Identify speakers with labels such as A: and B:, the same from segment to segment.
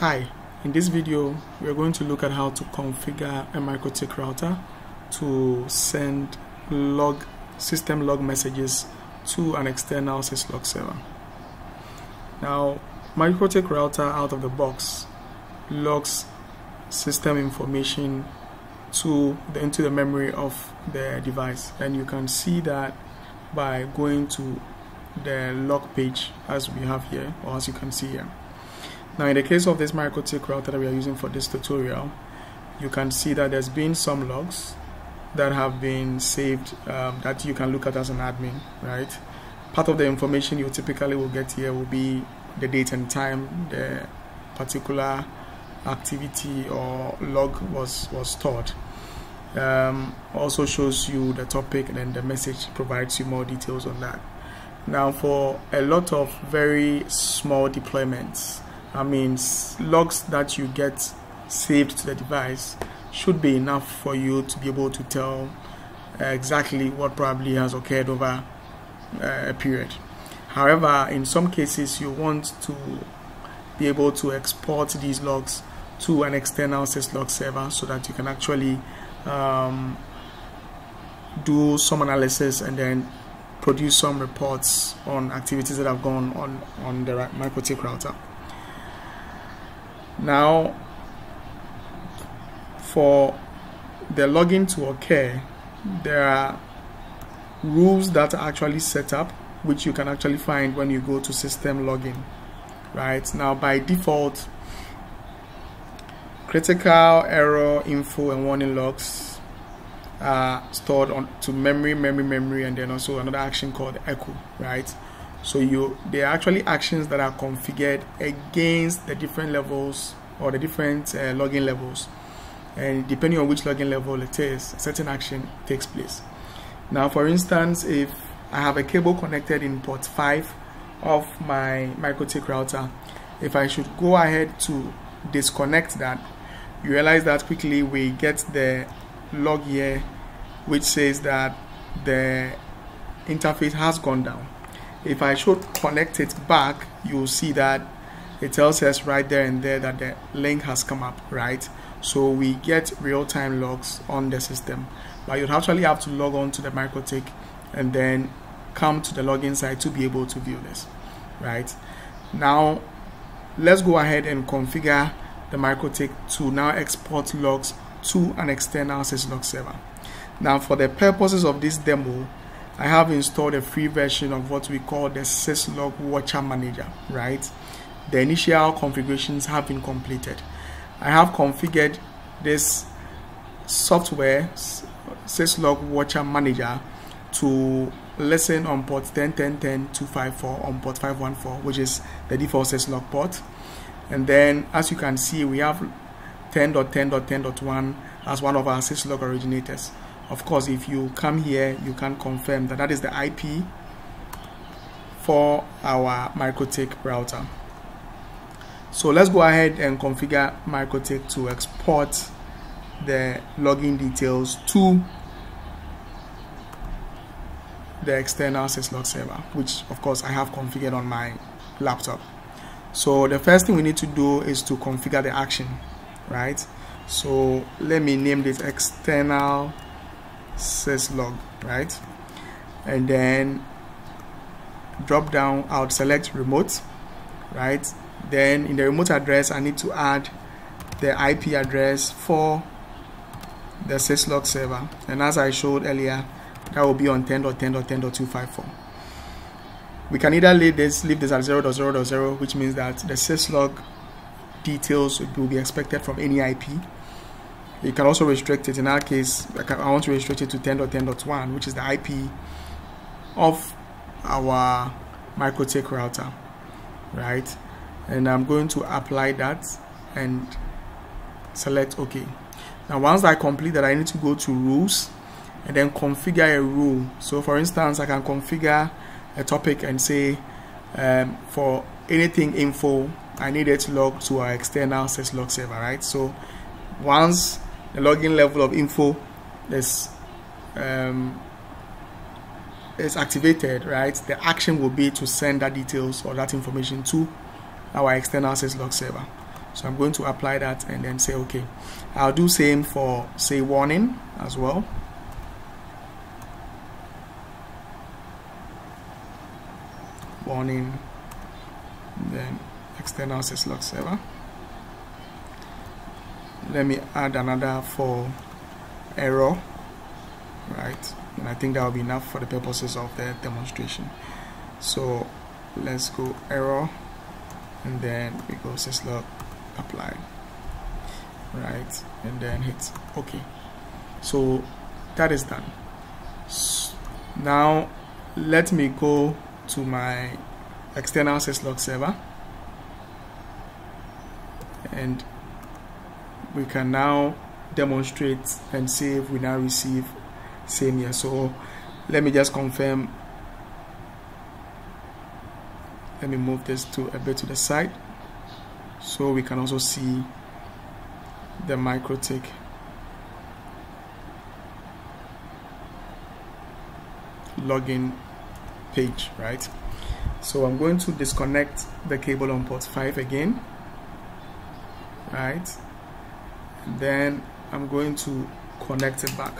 A: Hi, in this video we are going to look at how to configure a MikroTik router to send log system log messages to an external syslog server. Now MikroTik router out of the box logs system information to the, into the memory of the device and you can see that by going to the log page as we have here or as you can see here. Now in the case of this MikroTik router that we are using for this tutorial, you can see that there's been some logs that have been saved um, that you can look at as an admin, right? Part of the information you typically will get here will be the date and time the particular activity or log was, was stored. Um, also shows you the topic and then the message provides you more details on that. Now for a lot of very small deployments, I mean, logs that you get saved to the device should be enough for you to be able to tell uh, exactly what probably has occurred over uh, a period. However, in some cases, you want to be able to export these logs to an external syslog server so that you can actually um, do some analysis and then produce some reports on activities that have gone on on the MikroTik router. Now, for the login to occur, there are rules that are actually set up, which you can actually find when you go to system logging. Right now, by default, critical error info and warning logs are stored on to memory, memory, memory, and then also another action called echo. Right so you there are actually actions that are configured against the different levels or the different uh, logging levels. And depending on which logging level it is, a certain action takes place. Now, for instance, if I have a cable connected in port 5 of my MikroTik router, if I should go ahead to disconnect that, you realize that quickly we get the log here which says that the interface has gone down if I should connect it back you'll see that it tells us right there and there that the link has come up right? So we get real-time logs on the system. But you'd actually have to log on to the MikroTik and then come to the login site to be able to view this right? Now let's go ahead and configure the MikroTik to now export logs to an external syslog server. Now for the purposes of this demo I have installed a free version of what we call the syslog watcher manager, right? The initial configurations have been completed. I have configured this software syslog watcher manager to listen on port 10.10.10.254 on port 514 which is the default syslog port and then as you can see we have 10.10.10.1 as one of our syslog originators of course if you come here you can confirm that that is the IP for our MikroTik router. So let's go ahead and configure MikroTik to export the login details to the external syslog server which of course I have configured on my laptop. So the first thing we need to do is to configure the action right? So let me name this external syslog right? And then drop down I would select remote right? Then in the remote address I need to add the IP address for the syslog server. And as I showed earlier that will be on 10.10.10.254 we can either leave this leave this at 0.0.0 which means that the syslog details will be expected from any IP you can also restrict it. In our case I want to restrict it to 10.10.1 which is the IP of our MikroTik router right? And I'm going to apply that and select OK. Now once I complete that I need to go to rules and then configure a rule. So for instance I can configure a topic and say um, for anything info I need it logged to our external syslog server right? So once the logging level of info is um, is activated, right, the action will be to send that details or that information to our external syslog server. so I'm going to apply that and then say okay I'll do same for say warning as well. Warning then external syslog server let me add another for error right? And I think that will be enough for the purposes of the demonstration. So let's go error and then we go syslog apply right? And then hit ok. So that is done. Now let me go to my external syslog server. And we can now demonstrate and if we now receive same here so let me just confirm. Let me move this to a bit to the side so we can also see the MikroTik login page right? So I'm going to disconnect the cable on port 5 again right then I'm going to connect it back.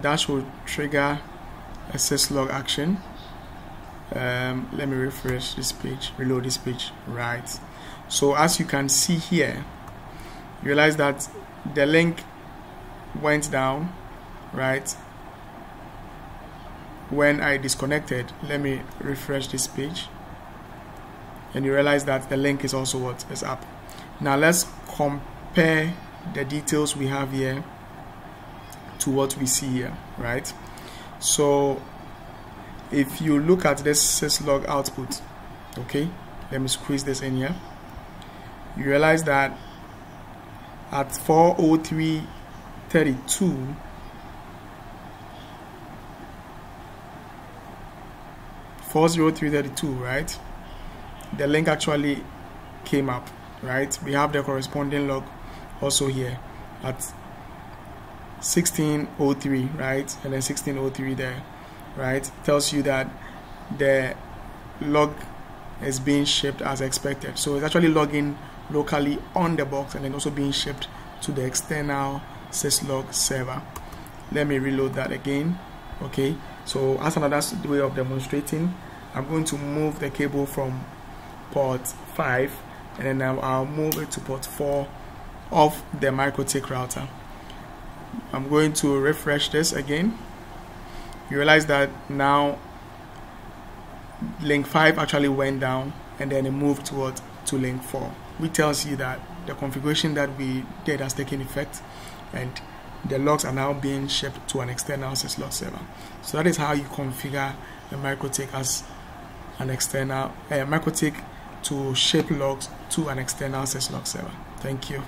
A: That will trigger a syslog action. Um, let me refresh this page reload this page right. So as you can see here realize that the link went down right when I disconnected let me refresh this page. And you realize that the link is also what? Is up. Now let's compare the details we have here to what we see here right? So if you look at this syslog output okay let me squeeze this in here. You realize that at 40332 40332 right? The link actually came up right? We have the corresponding log also here at 1603 right? And then 1603 there right? Tells you that the log is being shipped as expected. So it's actually logging locally on the box and then also being shipped to the external syslog server. Let me reload that again okay so as another way of demonstrating I'm going to move the cable from port 5 and then I'll, move it to port 4 of the MikroTik router. I'm going to refresh this again. You realize that now link 5 actually went down and then it moved toward to link 4 which tells you that the configuration that we did has taken effect and the logs are now being shipped to an external syslog server so that is how you configure a MikroTik as an external eh, a MikroTik to ship logs to an external syslog server thank you